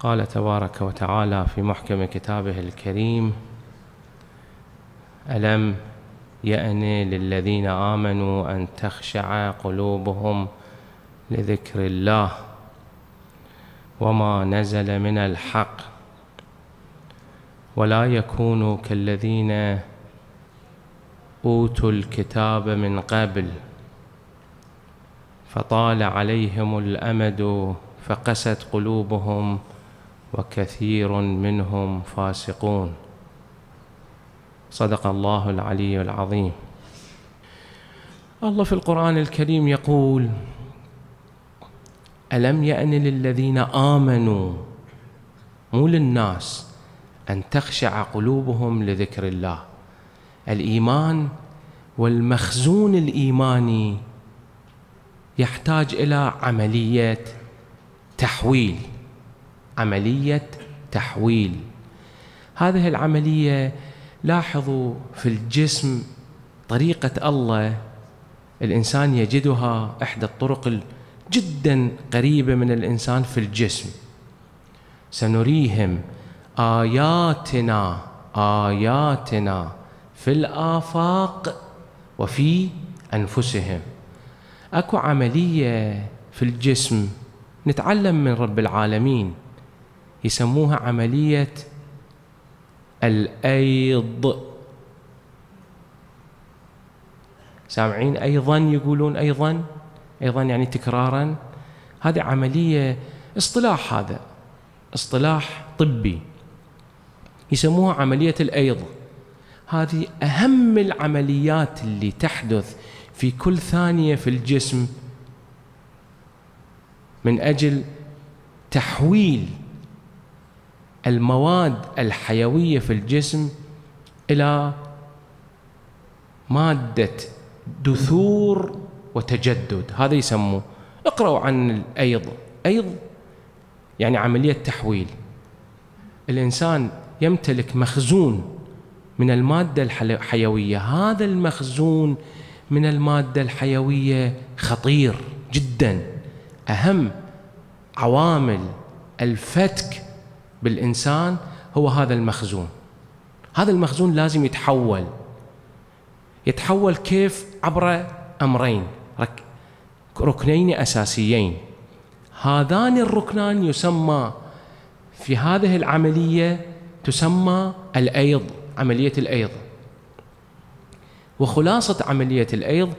قال تبارك وتعالى في محكم كتابه الكريم ألم يأن للذين آمنوا أن تخشع قلوبهم لذكر الله وما نزل من الحق ولا يكونوا كالذين أوتوا الكتاب من قبل فطال عليهم الأمد فقست قلوبهم وكثير منهم فاسقون. صدق الله العلي العظيم. الله في القرآن الكريم يقول ألم يأن للذين آمنوا مو للناس أن تخشع قلوبهم لذكر الله؟ الإيمان والمخزون الإيماني يحتاج إلى عملية تحويل. عملية تحويل. هذه العملية لاحظوا في الجسم طريقة الله الإنسان يجدها إحدى الطرق جدا قريبة من الإنسان في الجسم. سنريهم آياتنا آياتنا في الآفاق وفي أنفسهم. أكو عملية في الجسم نتعلم من رب العالمين. يسموها عملية الأيض. سامعين؟ أيضا يقولون أيضا أيضا يعني تكرارا. هذه عملية اصطلاح هذا اصطلاح طبي. يسموها عملية الأيض. هذه أهم العمليات اللي تحدث في كل ثانية في الجسم من أجل تحويل المواد الحيوية في الجسم إلى مادة دثور وتجدد هذا يسموه. اقرأوا عن الأيض. أيض يعني عملية تحويل. الإنسان يمتلك مخزون من المادة الحيوية. هذا المخزون من المادة الحيوية خطير جدا. أهم عوامل الفتك بالإنسان هو هذا المخزون. هذا المخزون لازم يتحول. يتحول كيف عبر أمرين. ركنين أساسيين. هذان الركنان يسمى في هذه العملية تسمى الأيض عملية الأيض. وخلاصة عملية الأيض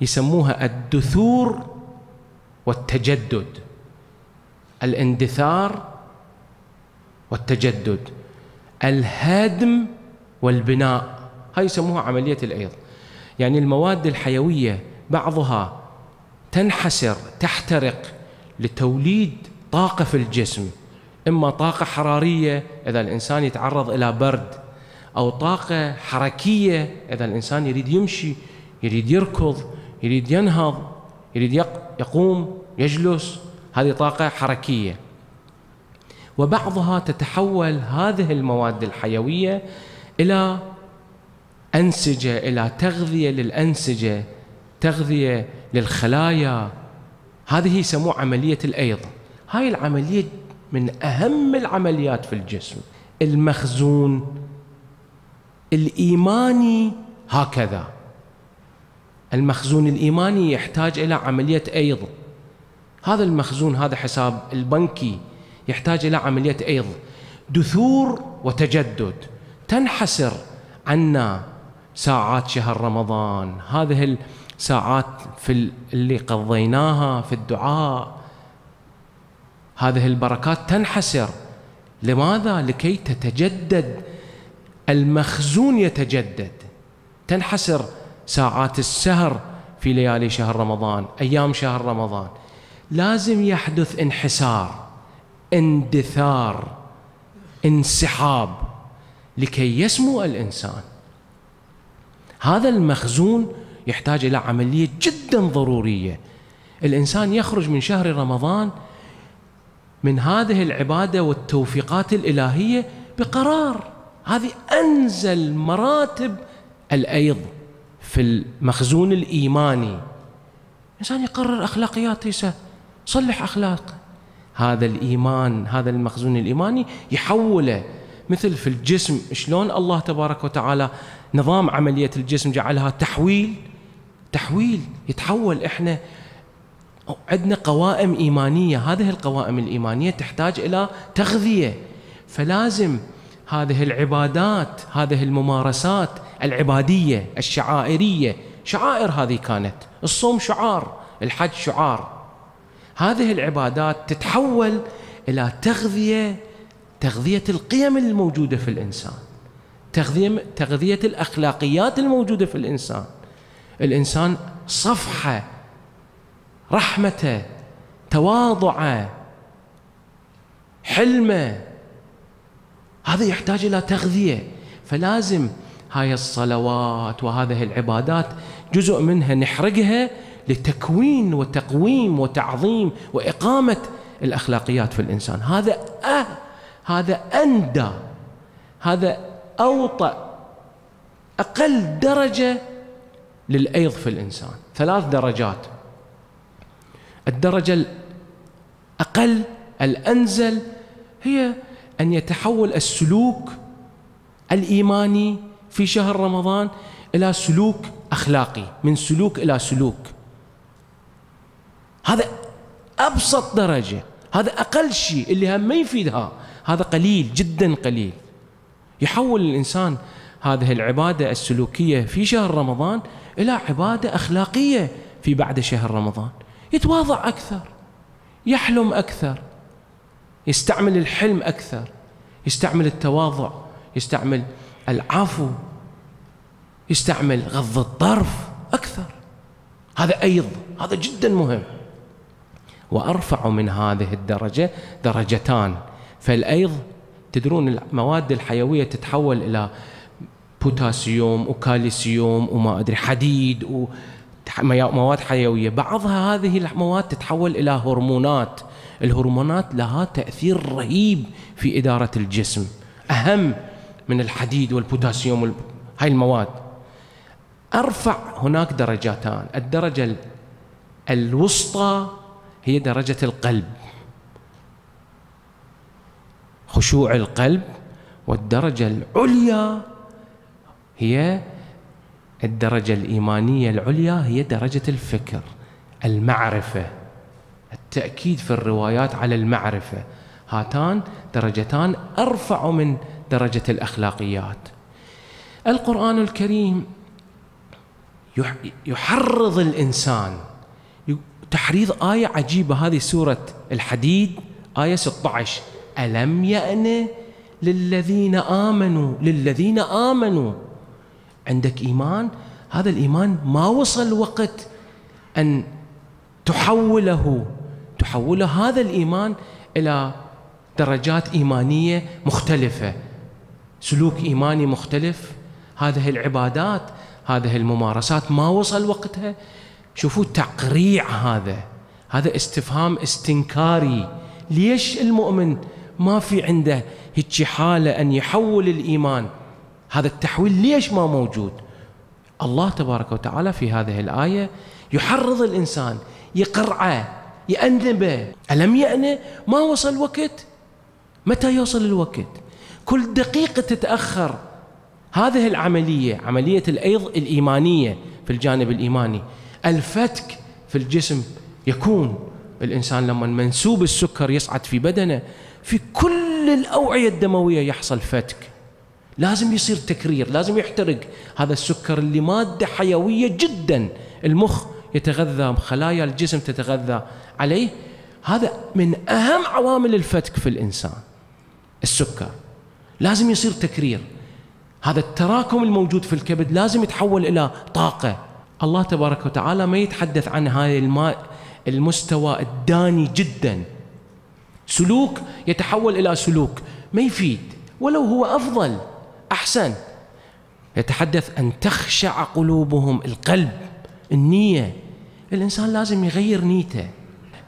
يسموها الدثور والتجدد. الإندثار والتجدد الهدم والبناء. هاي يسموها عملية الأيض. يعني المواد الحيوية بعضها تنحسر تحترق لتوليد طاقة في الجسم. إما طاقة حرارية إذا الإنسان يتعرض إلى برد أو طاقة حركية إذا الإنسان يريد يمشي يريد يركض يريد ينهض يريد يقوم يجلس. هذه طاقة حركية. وبعضها تتحول هذه المواد الحيوية إلى أنسجة إلى تغذية للأنسجة تغذية للخلايا. هذه يسموها عملية الأيض. هاي العملية من أهم العمليات في الجسم. المخزون الإيماني هكذا. المخزون الإيماني يحتاج إلى عملية أيض. هذا المخزون هذا حساب البنكي. يحتاج إلى عملية أيض. دثور وتجدد. تنحسر عنا ساعات شهر رمضان هذه الساعات في اللي قضيناها في الدعاء هذه البركات تنحسر لماذا؟ لكي تتجدد. المخزون يتجدد. تنحسر ساعات السهر في ليالي شهر رمضان أيام شهر رمضان. لازم يحدث انحسار. اندثار انسحاب لكي يسمو الإنسان. هذا المخزون يحتاج إلى عملية جدا ضرورية. الإنسان يخرج من شهر رمضان من هذه العبادة والتوفيقات الإلهية بقرار. هذه أنزل مراتب الأيض في المخزون الإيماني. الإنسان يقرر أخلاقياته صلح أخلاقه. هذا الإيمان هذا المخزون الإيماني يحوله مثل في الجسم. شلون الله تبارك وتعالى نظام عملية الجسم جعلها تحويل؟ تحويل. يتحول. إحنا عندنا قوائم إيمانية. هذه القوائم الإيمانية تحتاج إلى تغذية. فلازم هذه العبادات هذه الممارسات العبادية الشعائرية. شعائر هذه كانت. الصوم شعار الحج شعار. هذه العبادات تتحول إلى تغذية تغذية القيم الموجودة في الإنسان. تغذية, تغذية الأخلاقيات الموجودة في الإنسان. الإنسان صفحة رحمته تواضعه حلمه. هذا يحتاج إلى تغذية. فلازم هاي الصلوات وهذه العبادات جزء منها نحرقها لتكوين وتقويم وتعظيم وإقامة الأخلاقيات في الإنسان. هذا أه هذا أندى هذا أوطأ أقل درجة للأيض في الإنسان. ثلاث درجات. الدرجة الأقل الأنزل هي أن يتحول السلوك الإيماني في شهر رمضان إلى سلوك أخلاقي من سلوك إلى سلوك. هذا أبسط درجة هذا أقل شيء اللي هم ما يفيدها هذا قليل جدا قليل. يحول الإنسان هذه العبادة السلوكية في شهر رمضان إلى عبادة أخلاقية في بعد شهر رمضان. يتواضع أكثر يحلم أكثر يستعمل الحلم أكثر يستعمل التواضع يستعمل العفو يستعمل غض الطرف أكثر. هذا أيض هذا جدا مهم. وأرفع من هذه الدرجة درجتان. فالأيض تدرون المواد الحيوية تتحول إلى بوتاسيوم وكالسيوم وما أدري حديد ومواد حيوية. بعضها هذه المواد تتحول إلى هرمونات. الهرمونات لها تأثير رهيب في إدارة الجسم. أهم من الحديد والبوتاسيوم هاي المواد. أرفع هناك درجتان. الدرجة الوسطى هي درجة القلب. خشوع القلب والدرجة العليا هي الدرجة الإيمانية العليا هي درجة الفكر المعرفة التأكيد في الروايات على المعرفة. هاتان درجتان أرفع من درجة الأخلاقيات. القرآن الكريم يحرض الإنسان تحريض آية عجيبة. هذه سورة الحديد آية 16 ألم يأن للذين آمنوا للذين آمنوا؟ عندك إيمان؟ هذا الإيمان ما وصل وقت أن تحوله. تحوله هذا الإيمان إلى درجات إيمانية مختلفة. سلوك إيماني مختلف. هذه العبادات هذه الممارسات ما وصل وقتها شوفوا تقريع هذا. هذا استفهام استنكاري. ليش المؤمن ما في عنده هيك حالة أن يحول الإيمان؟ هذا التحويل ليش ما موجود؟ الله تبارك وتعالى في هذه الآية يحرض الإنسان يقرعه يأنبه ألم يأنه ما وصل وقت متى يوصل الوقت؟ كل دقيقة تتأخر. هذه العملية عملية الأيض الإيمانية في الجانب الإيماني. الفتك في الجسم يكون. الإنسان لما منسوب السكر يصعد في بدنه في كل الأوعية الدموية يحصل فتك. لازم يصير تكرير لازم يحترق. هذا السكر اللي مادة حيوية جدا. المخ يتغذى خلايا الجسم تتغذى عليه. هذا من أهم عوامل الفتك في الإنسان السكر. لازم يصير تكرير. هذا التراكم الموجود في الكبد لازم يتحول إلى طاقة. الله تبارك وتعالى ما يتحدث عن هذا الماء المستوى الداني جدا. سلوك يتحول إلى سلوك. ما يفيد. ولو هو أفضل أحسن. يتحدث أن تخشع قلوبهم القلب النية. الإنسان لازم يغير نيته.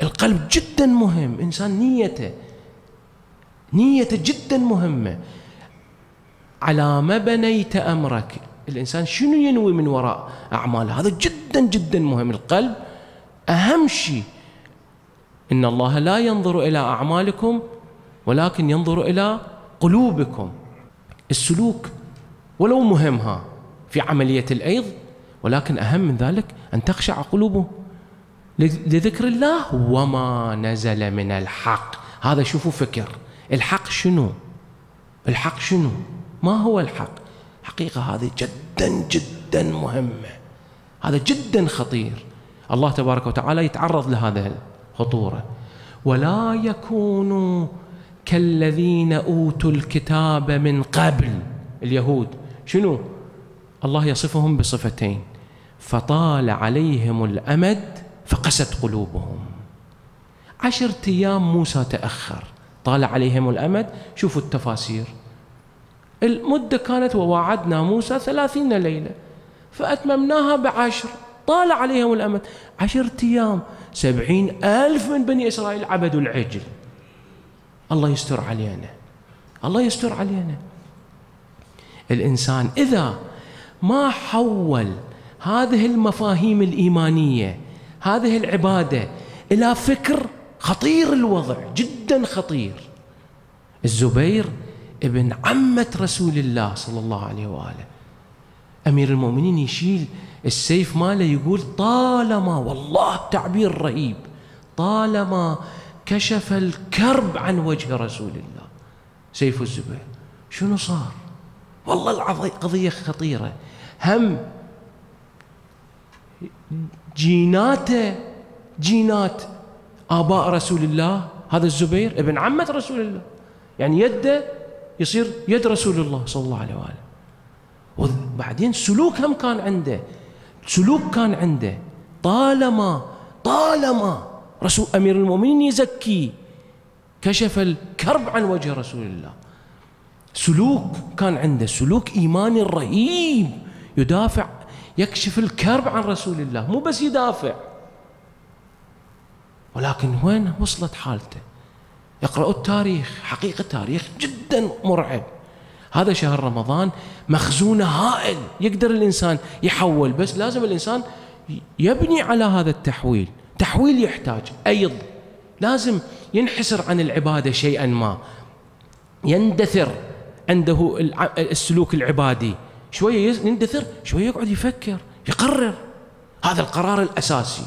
القلب جدا مهم. إنسان نيته. نيته جدا مهمة. على ما بنيت أمرك الإنسان شنو ينوي من وراء أعماله؟ هذا جدا جدا مهم. القلب أهم شيء. إن الله لا ينظر إلى أعمالكم ولكن ينظر إلى قلوبكم. السلوك ولو مهمها في عملية الأيض ولكن أهم من ذلك أن تخشع قلوبهم لذكر الله وما نزل من الحق. هذا شوفوا فكر. الحق شنو؟ الحق شنو؟ ما هو الحق؟ حقيقة هذه جدا جدا مهمة. هذا جدا خطير. الله تبارك وتعالى يتعرض لهذا الخطورة. ولا يكونوا كالذين أوتوا الكتاب من قبل اليهود. شنو؟ الله يصفهم بصفتين. فطال عليهم الأمد فقست قلوبهم. عشرة أيام موسى تأخر. طال عليهم الأمد. شوفوا التفاسير. المدة كانت ووعدنا موسى ثلاثين ليلة فأتممناها بعشر طال عليهم الأمد. عشرة أيام سبعين ألف من بني إسرائيل عبدوا العجل. الله يستر علينا الله يستر علينا. الإنسان إذا ما حول هذه المفاهيم الإيمانية هذه العبادة إلى فكر خطير الوضع جدا خطير. الزبير ابن عمة رسول الله صلى الله عليه وآله. أمير المؤمنين يشيل السيف ماله يقول طالما والله تعبير رهيب طالما كشف الكرب عن وجه رسول الله. سيف الزبير شنو صار؟ والله العظيم قضية خطيرة. هم جيناته جينات آباء رسول الله هذا الزبير ابن عمة رسول الله. يعني يده يصير يد رسول الله صلى الله عليه وآله. وبعدين سلوك هم كان عنده. سلوك كان عنده. طالما طالما رسول أمير المؤمنين يزكي كشف الكرب عن وجه رسول الله. سلوك كان عنده. سلوك إيماني رهيب. يدافع يكشف الكرب عن رسول الله. مو بس يدافع. ولكن وين وصلت حالته؟ اقرأوا التاريخ حقيقة تاريخ جدا مرعب. هذا شهر رمضان مخزون هائل. يقدر الإنسان يحول بس لازم الإنسان يبني على هذا التحويل. تحويل يحتاج أيض. لازم ينحسر عن العبادة شيئا ما. يندثر عنده السلوك العبادي. شوية يندثر شوية يقعد يفكر يقرر. هذا القرار الأساسي.